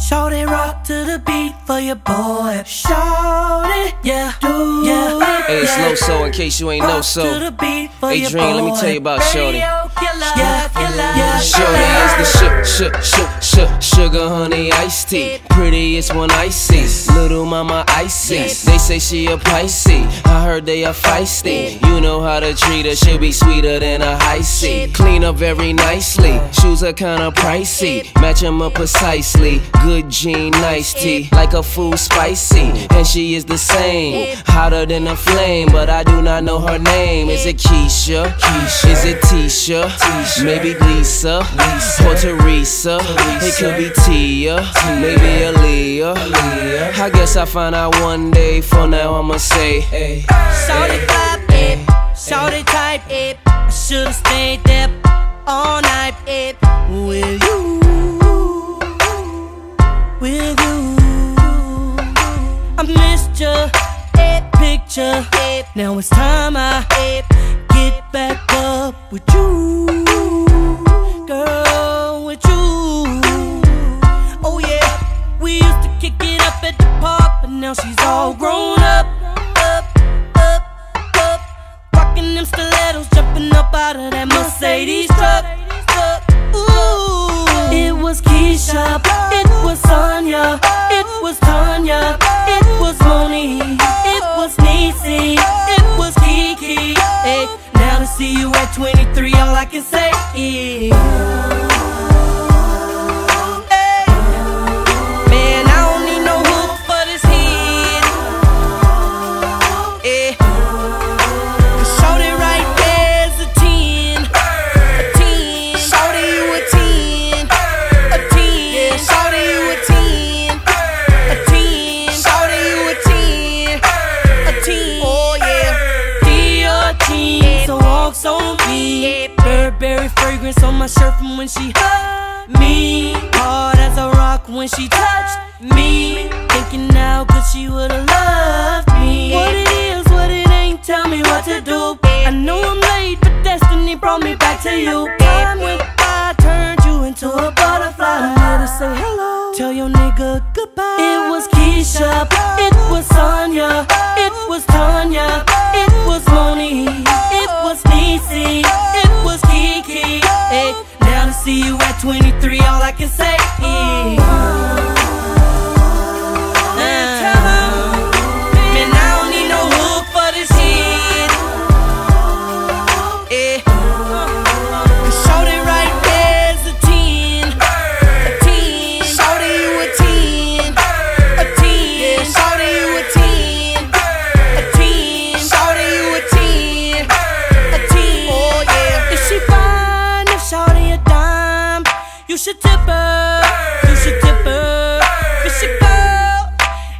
Shorty rock to the beat for your boy. Shorty, yeah, do yeah. it. Hey, it's yeah. Loso in case you ain't know so. to the beat for Hey, your Dream, let me tell you about Shorty. Killer, yeah, yeah. Shorty is the sugar, sugar, sugar, sugar, sugar honey iced tea. Prettiest one I see. Little mama icy. They say she a Pisces. I heard they are feisty. You know how to treat her. She'll be sweeter than a high C. Clean up very nicely. Shoes are kinda pricey. Match 'em up precisely. Good jean, nice tea. Like a food spicy. And she is the same. Hotter than a flame. But I do not know her name. Is it Keisha? Keisha. Is it Tisha? Tisha. Maybe Lisa. Lisa. Or Teresa. It could be Tia. Maybe Aaliyah. I guess I'll find out one day. For now, I'ma say, hey. Clap it, shorty type it. I should've stayed there all night it with you, with you. I missed your picture. Now it's time I get back up with you, now she's all grown up, up, up, up. Rocking them stilettos, jumping up out of that Mercedes truck. Ooh, it was Keisha, it was Sonya, it was Tanya, it was Moni, it was Niecy, it was Kiki. Hey, now to see you at 23, all I can say is. Fragrance on my shirt from when she hugged me. Hard as a rock when she touched me. Thinking now, cause she would've loved me. What it is, what it ain't, tell me what to do. I know I'm late, but destiny brought me back to you. See you at 23, all I can say is. You should tip her. You should tip her. If she girl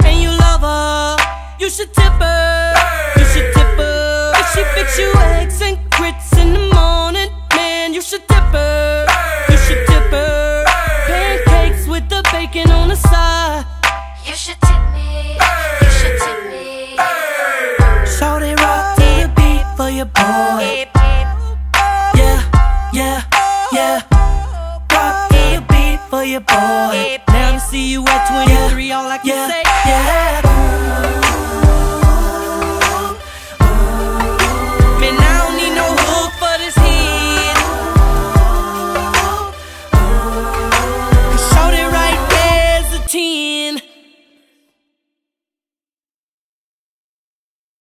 and you love her, you should tip her. You should tip her. If she fix you eggs and grits in the morning, man, you should tip her. You should tip her. Pancakes with the bacon on the side. You should tip me. You should tip me. Shorty rock to the beat for your boy. For your boy. Now I see you at 23, all I can say, yeah.